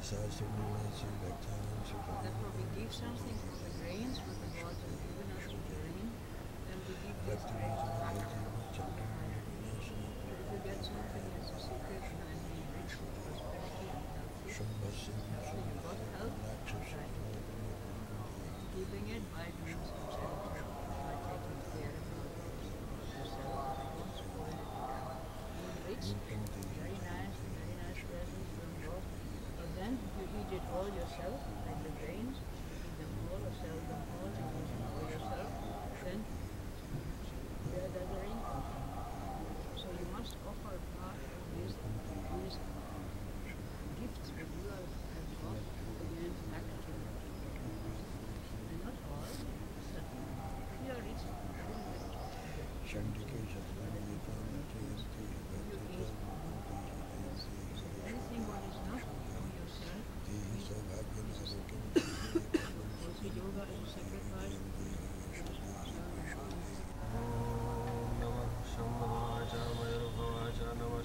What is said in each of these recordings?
Therefore, we give something for the grains, for the God has given us with the rain, then we give this to the If you get something as a secret and be rich with prosperity and so you giving it by it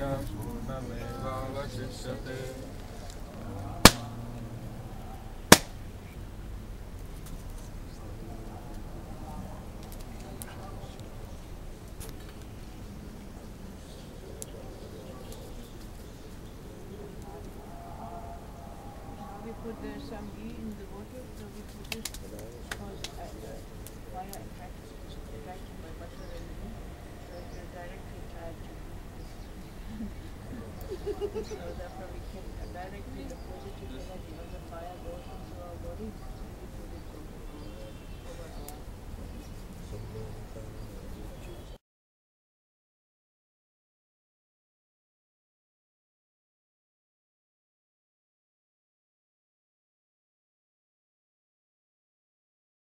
पूर्णमादाय पूर्णमेवावशिष्यते We put uh, some ghee in the water, so we put it because uh, uh, fire attracts is attracted by butter and ghee, So therefore we can directly the positive energy of